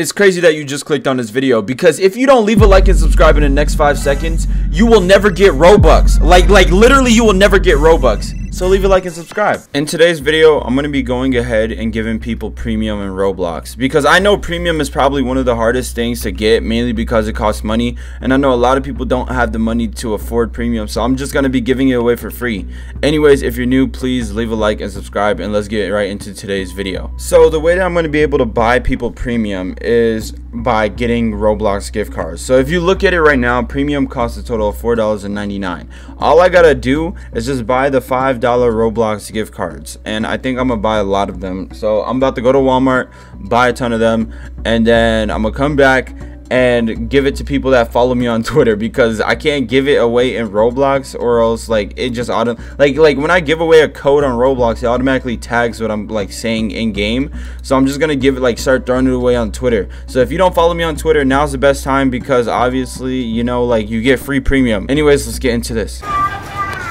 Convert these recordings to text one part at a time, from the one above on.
It's crazy that you just clicked on this video because if you don't leave a like and subscribe in the next five seconds, you will never get Robux. Like, like literally you will never get Robux. So leave a like and subscribe. In today's video, I'm going to be going ahead and giving people premium in Roblox because I know premium is probably one of the hardest things to get mainly because it costs money and I know a lot of people don't have the money to afford premium so I'm just going to be giving it away for free. Anyways, if you're new, please leave a like and subscribe and let's get right into today's video. So the way that I'm going to be able to buy people premium is by getting Roblox gift cards. So if you look at it right now, premium costs a total of $4.99. All I got to do is just buy the $5 Roblox gift cards. And I think I'm to buy a lot of them. So I'm about to go to Walmart, buy a ton of them, and then I'm to come back and give it to people that follow me on Twitter because I can't give it away in Roblox or else like it just auto like like when I give away a code on Roblox it automatically tags what I'm like saying in game so I'm just gonna give it like start throwing it away on Twitter so if you don't follow me on Twitter now's the best time because obviously you know like you get free premium anyways let's get into this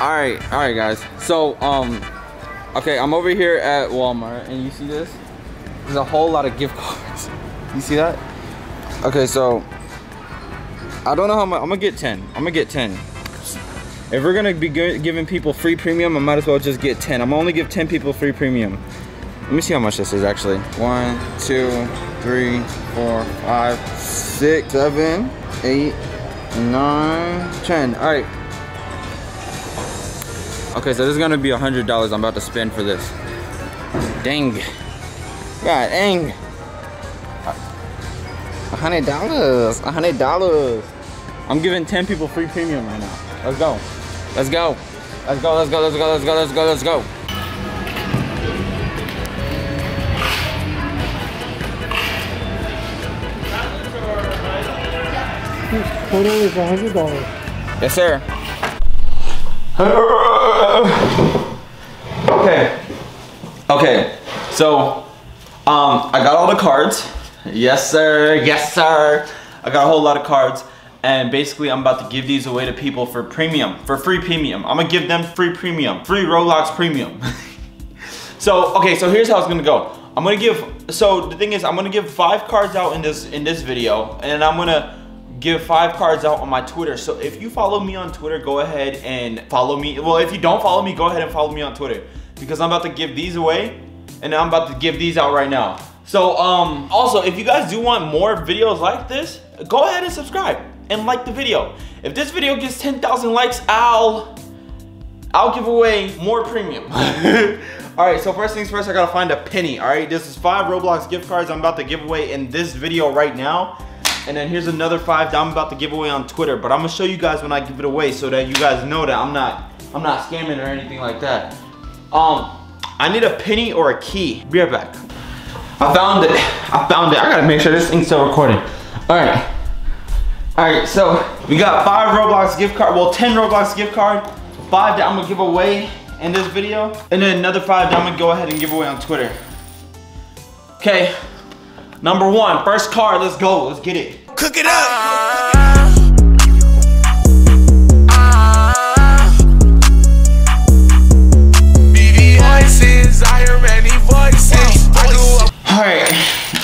all right all right guys so um okay I'm over here at Walmart and you see this there's a whole lot of gift cards you see that Okay, so I don't know how much. I'm gonna get 10. I'm gonna get 10. If we're gonna be giving people free premium, I might as well just get 10. I'm only give 10 people free premium. Let me see how much this is actually. One, two, three, four, five, six, seven, eight, nine, ten. All right. Okay, so this is gonna be a hundred dollars I'm about to spend for this. Dang. God dang. A hundred dollars. A hundred dollars. I'm giving 10 people free premium right now. Let's go. Let's go. Let's go, let's go, let's go, let's go, let's go, let's go. Total is a hundred dollars. Yes, sir. okay. Okay. So, um, I got all the cards. Yes, sir. Yes, sir. I got a whole lot of cards. And basically, I'm about to give these away to people for premium, for free premium. I'm gonna give them free premium, free Roblox premium. so, okay, so here's how it's gonna go. I'm gonna give, so the thing is, I'm gonna give five cards out in this in this video, and I'm gonna give five cards out on my Twitter. So if you follow me on Twitter, go ahead and follow me. Well, if you don't follow me, go ahead and follow me on Twitter because I'm about to give these away, and I'm about to give these out right now. So um, also, if you guys do want more videos like this, go ahead and subscribe and like the video. If this video gets 10,000 likes, I'll, I'll give away more premium. all right, so first things first, I gotta find a penny, all right? This is five Roblox gift cards I'm about to give away in this video right now. And then here's another five that I'm about to give away on Twitter. But I'm gonna show you guys when I give it away so that you guys know that I'm not, I'm not scamming or anything like that. Um, I need a penny or a key. Be right back. I found it. I found it. I gotta make sure this thing's still recording. All right. All right, so we got five Roblox gift card, well, 10 Roblox gift card, five that I'm gonna give away in this video, and then another five that I'm gonna go ahead and give away on Twitter. Okay, number one, first card, let's go, let's get it. Cook it up. All right,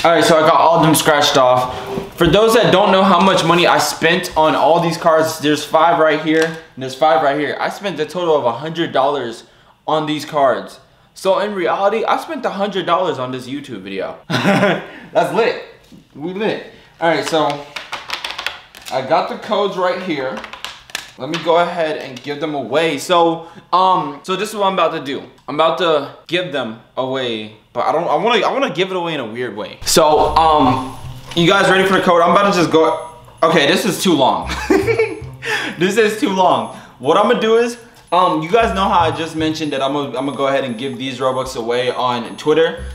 alright, so I got all of them scratched off. For those that don't know how much money I spent on all these cards, there's five right here, and there's five right here. I spent a total of $100 on these cards. So in reality, I spent $100 on this YouTube video. That's lit. We lit. All right, so I got the codes right here. Let me go ahead and give them away. So, um, so this is what I'm about to do. I'm about to give them away, but I don't, I wanna, I wanna give it away in a weird way. So, um, you guys ready for the code? I'm about to just go, okay, this is too long. this is too long. What I'm gonna do is, um, you guys know how I just mentioned that I'm gonna, I'm gonna go ahead and give these Robux away on Twitter.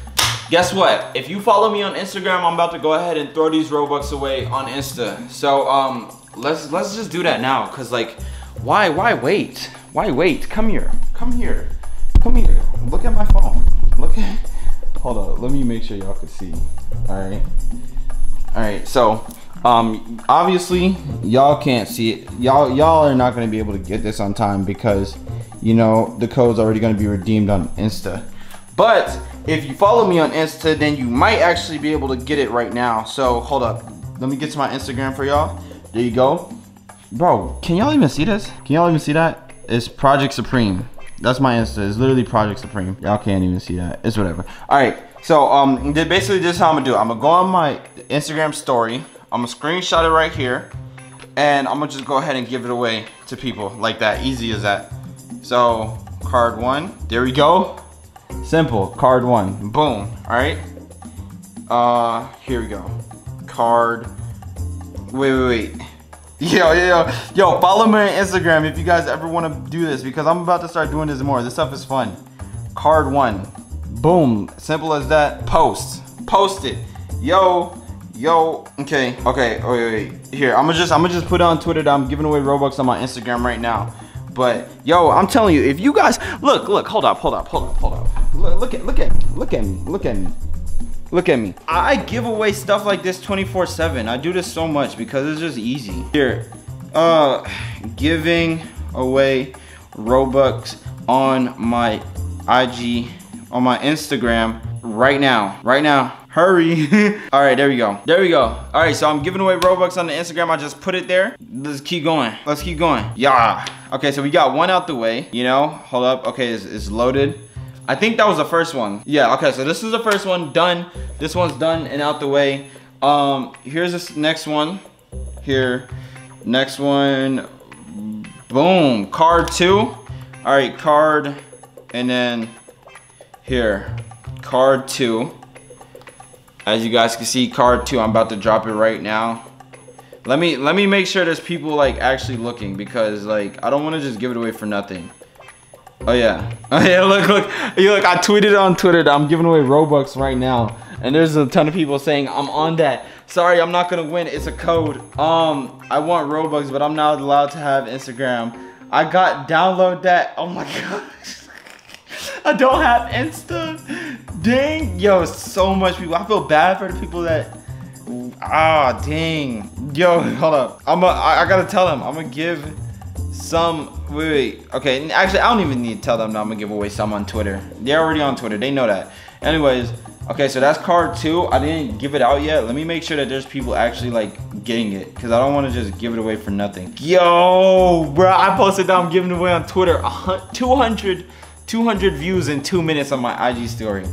Guess what? If you follow me on Instagram, I'm about to go ahead and throw these Robux away on Insta. So, um, let's let's just do that now because like why why wait? Why wait? Come here. Come here. Come here. Look at my phone. Look at hold on let me make sure y'all can see. All right all right so um obviously y'all can't see it y'all y'all are not to be able to get this on time because you know the code's already to be redeemed on insta but if you follow me on Insta, then you might actually be able to get it right now. So hold up. Let me get to my Instagram for y'all. There you go. Bro, can y'all even see this? Can y'all even see that? It's Project Supreme. That's my Insta. It's literally Project Supreme. Y'all can't even see that. It's whatever. All right. So um, basically this is how I'm gonna do it. I'm gonna go on my Instagram story. I'm gonna screenshot it right here, and I'm gonna just go ahead and give it away to people like that. Easy as that. So card one. There we go. Simple. Card one. Boom. All right. Uh, here we go. Card. Wait, wait, wait. Yo, yo, yo, yo, follow me on Instagram if you guys ever want to do this because I'm about to start doing this more. This stuff is fun. Card one. Boom. Simple as that. Post. Post it. Yo, yo. Okay, okay. Oh, wait, wait. Here, I'm gonna just, I'm gonna just put on Twitter that I'm giving away Robux on my Instagram right now. But yo, I'm telling you, if you guys look, look, hold up, hold up, hold up, hold up. Look, look at, look at, look at me, look at me. Look at me. I give away stuff like this 24-7. I do this so much because it's just easy. Here, uh, giving away Robux on my IG, on my Instagram right now. Right now. Hurry. All right, there we go. There we go. All right, so I'm giving away Robux on the Instagram. I just put it there. Let's keep going. Let's keep going. Yeah. Okay, so we got one out the way, you know? Hold up. Okay, it's, it's loaded. I think that was the first one. Yeah, okay, so this is the first one done. This one's done and out the way. Um, here's this next one. Here, next one. Boom, card two. All right, card, and then here, card two. As you guys can see, card two, I'm about to drop it right now. Let me let me make sure there's people like actually looking because like I don't want to just give it away for nothing. Oh yeah. Oh yeah, look, look. You look, I tweeted on Twitter that I'm giving away Robux right now. And there's a ton of people saying I'm on that. Sorry, I'm not gonna win. It's a code. Um, I want Robux, but I'm not allowed to have Instagram. I got download that. Oh my gosh. I don't have Insta. Dang. Yo, so much people. I feel bad for the people that Ah, dang. Yo, hold up. I'm a, I, I gotta tell them. I'm gonna give some wait, wait okay actually i don't even need to tell them that i'm gonna give away some on twitter they're already on twitter they know that anyways okay so that's card two i didn't give it out yet let me make sure that there's people actually like getting it because i don't want to just give it away for nothing yo bro i posted that i'm giving away on twitter 200 200 views in two minutes on my ig story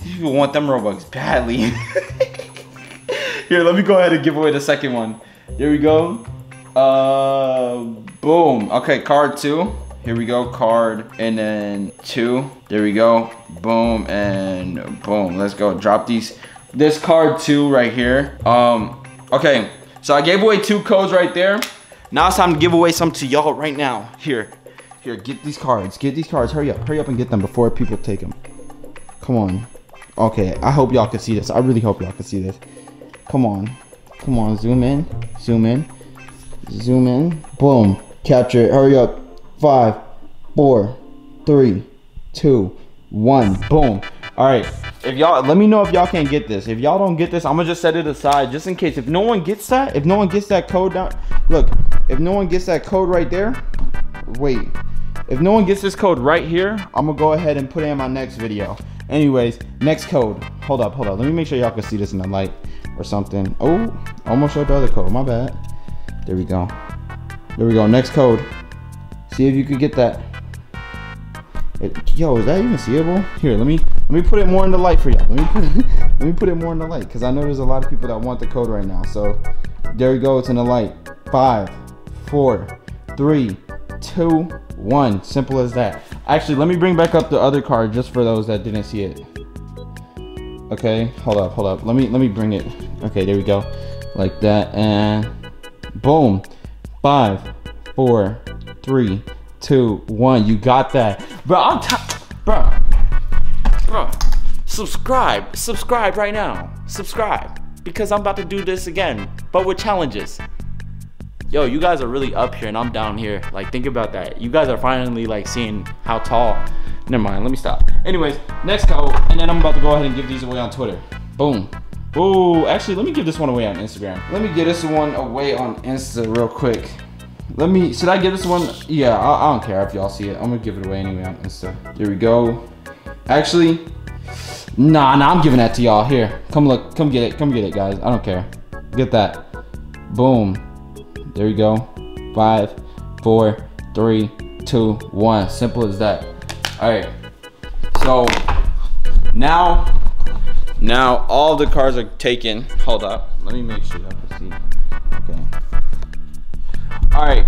these people want them robux badly here let me go ahead and give away the second one there we go uh, boom. Okay, card two. Here we go, card, and then two. There we go. Boom, and boom. Let's go. Drop these. This card two right here. Um, okay. So I gave away two codes right there. Now it's time to give away some to y'all right now. Here. Here, get these cards. Get these cards. Hurry up. Hurry up and get them before people take them. Come on. Okay, I hope y'all can see this. I really hope y'all can see this. Come on. Come on, zoom in. Zoom in. Zoom in. Boom. Capture it. Hurry up. Five, four, three, two, one. Boom. All right. If y'all, let me know if y'all can't get this. If y'all don't get this, I'm gonna just set it aside just in case. If no one gets that, if no one gets that code down, look. If no one gets that code right there, wait. If no one gets this code right here, I'm gonna go ahead and put it in my next video. Anyways, next code. Hold up, hold up. Let me make sure y'all can see this in the light or something. Oh, almost showed the other code. My bad. There we go. There we go. Next code. See if you could get that. It, yo, is that even seeable? Here, let me let me put it more in the light for y'all. Let me put it, let me put it more in the light because I know there's a lot of people that want the code right now. So there we go. It's in the light. Five, four, three, two, one. Simple as that. Actually, let me bring back up the other card just for those that didn't see it. Okay, hold up, hold up. Let me let me bring it. Okay, there we go. Like that and Boom. Five, four, three, two, one. You got that. Bro, I'm bro. Bro. Subscribe. Subscribe right now. Subscribe. Because I'm about to do this again, but with challenges. Yo, you guys are really up here and I'm down here. Like, think about that. You guys are finally like seeing how tall. Never mind, let me stop. Anyways, next code, and then I'm about to go ahead and give these away on Twitter. Boom. Oh, actually, let me give this one away on Instagram. Let me give this one away on Insta real quick. Let me, should I give this one? Yeah, I, I don't care if y'all see it. I'm gonna give it away anyway on Insta. Here we go. Actually, Nah, nah, I'm giving that to y'all. Here, come look, come get it, come get it, guys. I don't care. Get that. Boom. There we go. Five, four, three, two, one. Simple as that. All right. So now, now all the cars are taken. Hold up. Let me make sure I can see. Okay. All right.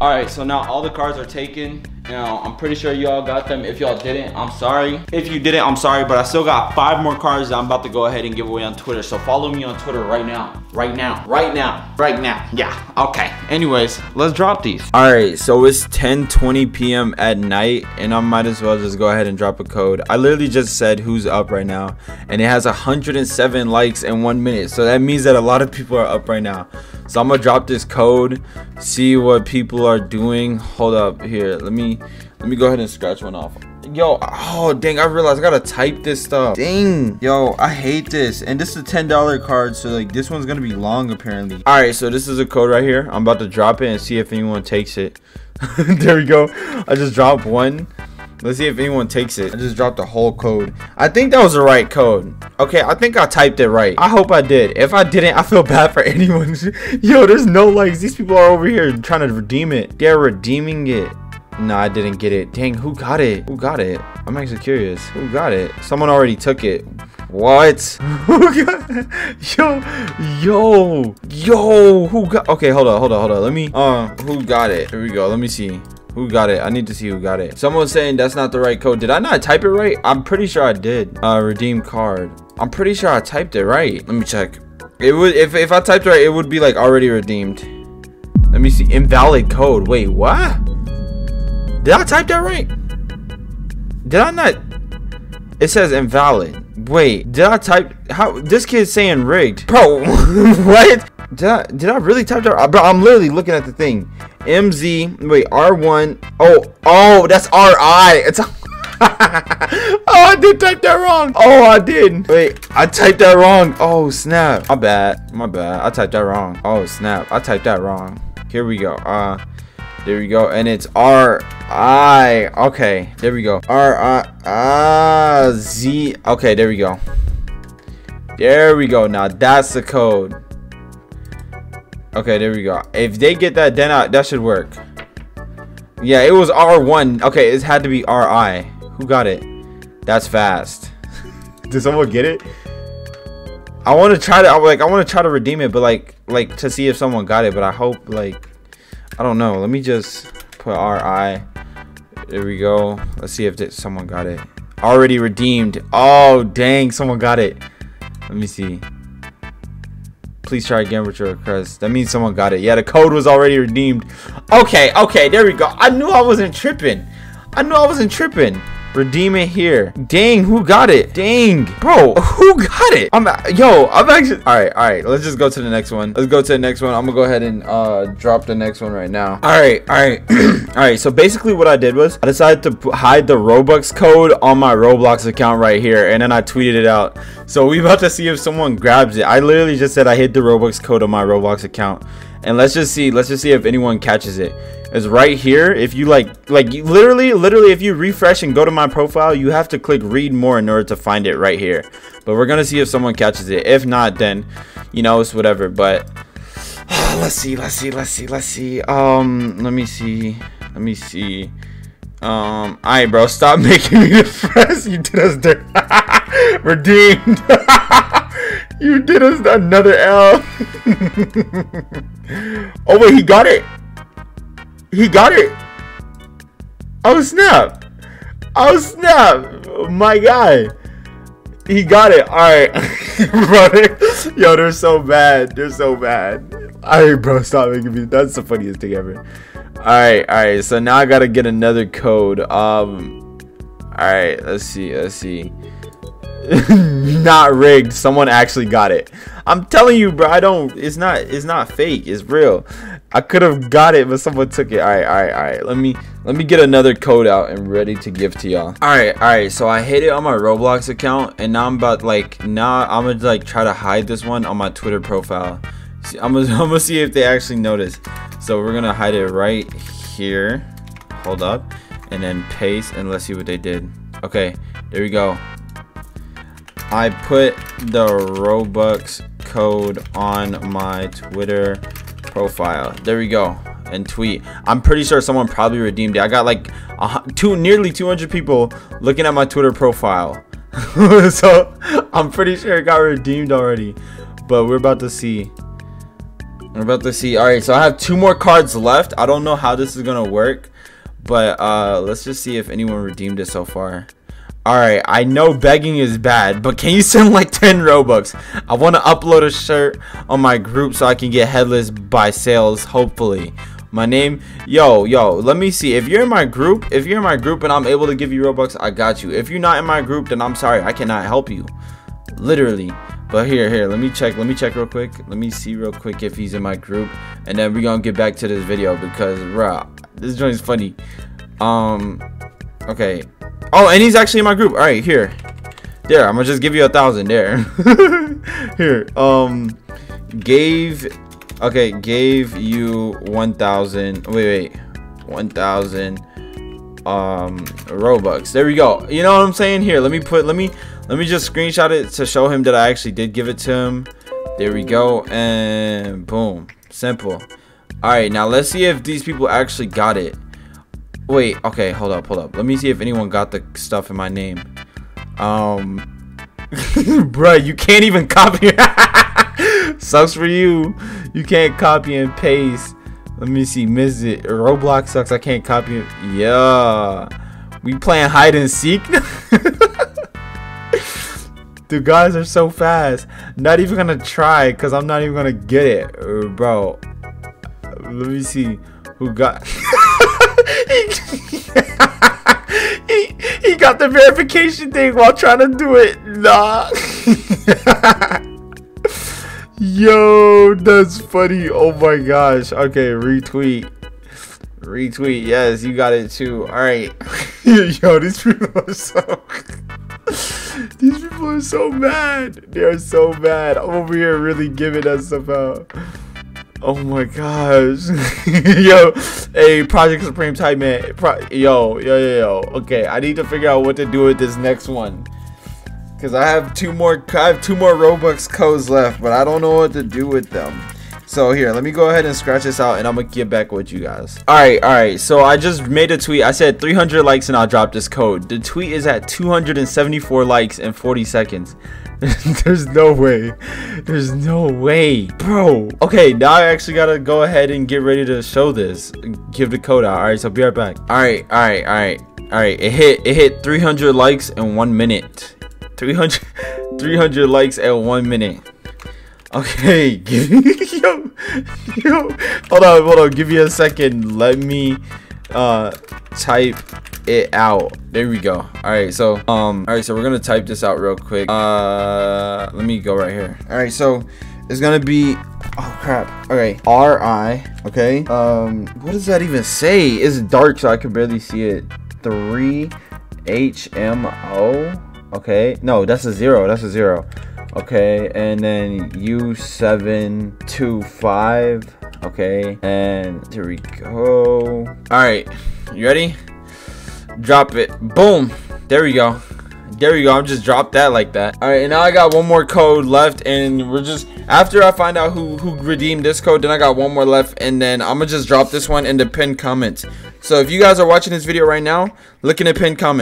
All right. So now all the cards are taken. Now, I'm pretty sure y'all got them. If y'all didn't, I'm sorry. If you didn't, I'm sorry, but I still got five more cards that I'm about to go ahead and give away on Twitter. So follow me on Twitter right now. Right now. Right now. Right now. Yeah. Okay. Anyways, let's drop these. All right. So it's 10 20 p.m. at night, and I might as well just go ahead and drop a code. I literally just said who's up right now, and it has 107 likes in one minute. So that means that a lot of people are up right now. So I'm gonna drop this code, see what people are doing. Hold up here. Let me let me go ahead and scratch one off. Yo, oh dang, I realized I gotta type this stuff. Dang, yo, I hate this. And this is a $10 card, so like this one's gonna be long apparently. Alright, so this is a code right here. I'm about to drop it and see if anyone takes it. there we go. I just dropped one. Let's see if anyone takes it. I just dropped the whole code. I think that was the right code. Okay, I think I typed it right. I hope I did. If I didn't, I feel bad for anyone. Yo, there's no likes. These people are over here trying to redeem it. They're redeeming it. No, I didn't get it. Dang, who got it? Who got it? I'm actually curious. Who got it? Someone already took it. What? Who got Yo, yo, yo, who got Okay, hold on, hold on, hold on. Let me uh who got it? Here we go. Let me see. Who got it? I need to see who got it. Someone's saying that's not the right code. Did I not type it right? I'm pretty sure I did. Uh redeem card. I'm pretty sure I typed it right. Let me check. It would if if I typed right, it would be like already redeemed. Let me see. Invalid code. Wait, what? Did I type that right? Did I not? It says invalid. Wait, did I type? How? This kid's saying rigged. Bro, what? Did I, did I really type that? Bro, I'm literally looking at the thing. MZ, wait, R1. Oh, oh, that's RI. It's. oh, I did type that wrong. Oh, I did. Wait, I typed that wrong. Oh, snap. My bad. My bad. I typed that wrong. Oh, snap. I typed that wrong. Here we go. Uh, there we go. And it's R I. Okay, there we go. R I ah Okay, there we go. There we go. Now that's the code. Okay, there we go. If they get that, then I, that should work. Yeah, it was R1. Okay, it had to be RI. Who got it? That's fast. Did someone get it? I want to try to like I want to try to redeem it, but like like to see if someone got it. But I hope like I don't know. Let me just put RI. There we go. Let's see if someone got it. Already redeemed. Oh dang, someone got it. Let me see. Please try again with your request. That means someone got it. Yeah, the code was already redeemed. Okay, okay, there we go. I knew I wasn't tripping. I knew I wasn't tripping. Redeem it here. Dang, who got it? Dang. Bro, who got it? I'm yo, I'm actually all right, all right. Let's just go to the next one. Let's go to the next one. I'm gonna go ahead and uh drop the next one right now. All right, all right. all right, so basically what I did was I decided to hide the Robux code on my Roblox account right here and then I tweeted it out. So we about to see if someone grabs it. I literally just said I hid the Robux code on my Roblox account. And let's just see, let's just see if anyone catches it. it is right here. If you like like literally literally if you refresh and go to my profile you have to click read more in order to find it right here. But we're gonna see if someone catches it. If not then you know it's whatever. But let's see let's see let's see let's see. Um let me see let me see. Um alright bro stop making me depressed you did us dirt redeemed you did us another L oh wait he got it he got it. Oh snap! Oh snap! My guy. He got it. Alright. brother. Yo, they're so bad. They're so bad. Alright, bro. Stop making me. That's the funniest thing ever. Alright, alright. So now I gotta get another code. Um. Alright, let's see. Let's see. not rigged. Someone actually got it. I'm telling you, bro. I don't. It's not. It's not fake. It's real. I could have got it, but someone took it. All right, all right, all right. Let me let me get another code out and ready to give to y'all. All right, all right. So I hid it on my Roblox account, and now I'm about like now I'm gonna like try to hide this one on my Twitter profile. See, I'm gonna I'm gonna see if they actually notice. So we're gonna hide it right here. Hold up, and then paste, and let's see what they did. Okay, there we go. I put the Robux code on my Twitter profile. There we go. And tweet. I'm pretty sure someone probably redeemed it. I got like two, nearly 200 people looking at my Twitter profile. so I'm pretty sure it got redeemed already. But we're about to see. We're about to see. All right, so I have two more cards left. I don't know how this is gonna work, but uh, let's just see if anyone redeemed it so far. Alright, I know begging is bad, but can you send like 10 Robux? I want to upload a shirt on my group so I can get headless by sales, hopefully. My name, yo, yo, let me see. If you're in my group, if you're in my group and I'm able to give you Robux, I got you. If you're not in my group, then I'm sorry, I cannot help you. Literally. But here, here, let me check, let me check real quick. Let me see real quick if he's in my group. And then we're gonna get back to this video because, bruh, this joint is funny. Um, okay, Oh, and he's actually in my group. All right, here. There, I'm gonna just give you a thousand there. here, um, gave, okay, gave you 1,000, wait, wait, 1,000, um, Robux. There we go. You know what I'm saying? Here, let me put, let me, let me just screenshot it to show him that I actually did give it to him. There we go, and boom, simple. All right, now let's see if these people actually got it. Wait, okay, hold up, hold up. Let me see if anyone got the stuff in my name. Um, bruh, you can't even copy. sucks for you. You can't copy and paste. Let me see. Miss it. Roblox sucks. I can't copy. Yeah. We playing hide and seek. the guys are so fast. Not even gonna try because I'm not even gonna get it, uh, bro. Let me see who got. he, he got the verification thing while trying to do it. Nah. Yo, that's funny. Oh my gosh. Okay, retweet. Retweet. Yes, you got it too. All right. Yo, these people are so. these people are so mad. They are so mad. I'm over here really giving us stuff uh, out. Oh my gosh. yo, hey, Project Supreme type man. Pro yo, yo, yo, yo. Okay, I need to figure out what to do with this next one. Cause I have two more I have two more Robux codes left, but I don't know what to do with them. So here, let me go ahead and scratch this out and I'm gonna get back with you guys. Alright, alright. So I just made a tweet. I said 300 likes and I'll drop this code. The tweet is at 274 likes in 40 seconds. There's no way. There's no way. Bro. Okay, now I actually gotta go ahead and get ready to show this. Give the code out. Alright, so be right back. Alright, alright, alright. Alright, it hit it hit 300 likes in one minute. 300 300 likes at one minute. Okay, yo, yo, hold on, hold on, give me a second. Let me, uh, type it out. There we go. All right, so, um, all right, so we're gonna type this out real quick. Uh, let me go right here. All right, so it's gonna be, oh crap. All right, R I. Okay. Um, what does that even say? It's dark, so I can barely see it. Three H M O. Okay, no, that's a zero. That's a zero. Okay, and then U725. Okay, and here we go. All right, you ready? Drop it. Boom. There we go. There we go. I'm just dropped that like that. All right, and now I got one more code left, and we're just after I find out who who redeemed this code, then I got one more left, and then I'm gonna just drop this one in the pinned comments. So if you guys are watching this video right now, look in the pinned comment.